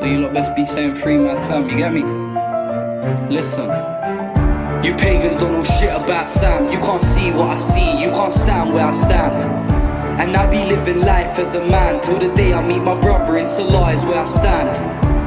So you lot best be saying free my time, you get me? Listen. You pagans don't know shit about Sam. You can't see what I see, you can't stand where I stand. And I be living life as a man till the day I meet my brother in Salah is where I stand.